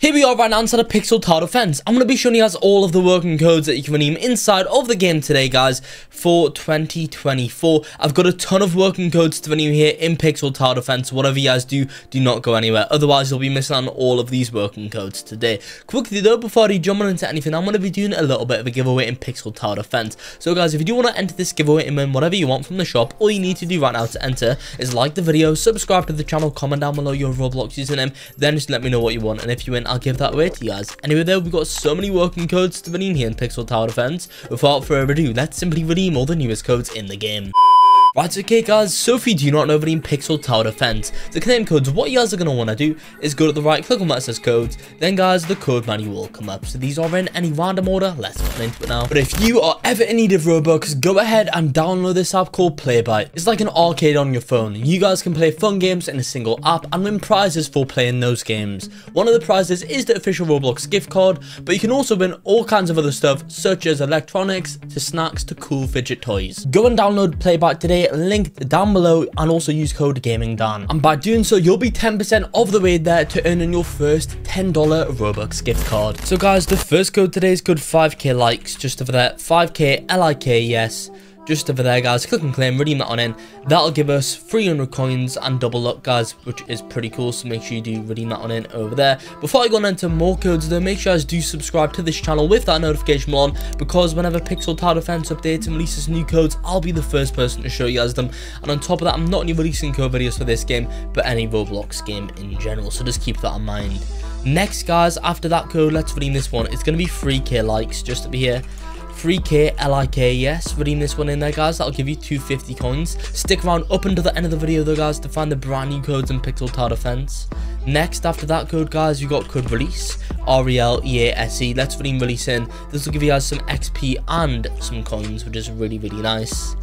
Here we are right now inside of Pixel Tower Defense. I'm going to be showing you guys all of the working codes that you can redeem inside of the game today, guys, for 2024. I've got a ton of working codes to redeem here in Pixel Tower Defense. Whatever you guys do, do not go anywhere. Otherwise, you'll be missing on all of these working codes today. Quickly though, before I jump on into anything, I'm going to be doing a little bit of a giveaway in Pixel Tower Defense. So guys, if you do want to enter this giveaway and win whatever you want from the shop, all you need to do right now to enter is like the video, subscribe to the channel, comment down below your Roblox username, then just let me know what you want. And if you win, I'll give that away to you guys. Anyway though, we've got so many working codes to redeem here in Pixel Tower Defense. Without further ado, let's simply redeem all the newest codes in the game. Right, okay guys, so if you do not know the name Pixel Tower Defense, the claim codes, what you guys are going to want to do is go to the right, click on that says codes, then guys, the code menu will come up. So these are in any random order, let's get into it now. But if you are ever in need of Robux, go ahead and download this app called Playbyte. It's like an arcade on your phone. You guys can play fun games in a single app and win prizes for playing those games. One of the prizes is the official Roblox gift card, but you can also win all kinds of other stuff, such as electronics, to snacks, to cool fidget toys. Go and download Playbyte today linked down below and also use code Gaming GamingDan. And by doing so, you'll be 10% of the way there to earning your first $10 Robux gift card. So guys, the first code today is code 5k likes, just over there, 5k L-I-K, yes just over there guys. Click and claim redeem that on in. That'll give us 300 coins and double luck guys which is pretty cool so make sure you do redeem that on in over there. Before i go on into more codes though make sure you guys do subscribe to this channel with that notification on because whenever pixel tower defense updates and releases new codes i'll be the first person to show you guys them. And on top of that i'm not only releasing code videos for this game but any roblox game in general so just keep that in mind. Next guys after that code let's redeem this one. It's going to be 3k likes just to be here 3k lik yes. Redeem this one in there guys. That'll give you 250 coins. Stick around up until the end of the video though guys to find the brand new codes in pixel tower defense. Next after that code guys you got code release. R-e-l-e-a-s-e let's redeem release in. This will give you guys some xp and some coins which is really really nice.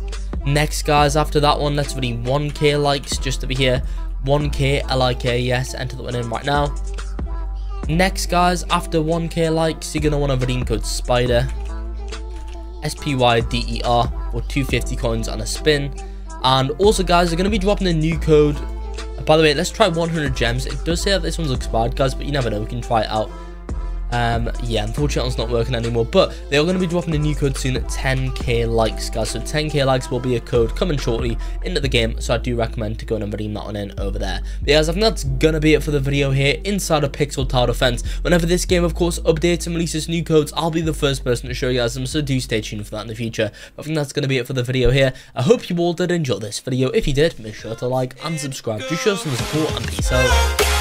Next guys after that one let's redeem 1k likes just to be here 1k lik yes. Enter the one in right now. Next guys after 1k likes you're gonna want to redeem code spider S-P-Y-D-E-R for 250 coins on a spin. And also, guys, they're going to be dropping a new code. By the way, let's try 100 gems. It does say that this one's expired, guys, but you never know. We can try it out. Um, yeah, unfortunately it's not working anymore, but they are going to be dropping a new code soon 10k likes, guys. So 10k likes will be a code coming shortly into the game, so I do recommend to go and redeem that one in over there. But yeah, guys, I think that's going to be it for the video here inside of Pixel Tower Defense. Whenever this game, of course, updates and releases new codes, I'll be the first person to show you guys them, so do stay tuned for that in the future. But I think that's going to be it for the video here. I hope you all did enjoy this video. If you did, make sure to like and subscribe to show some support, and peace out.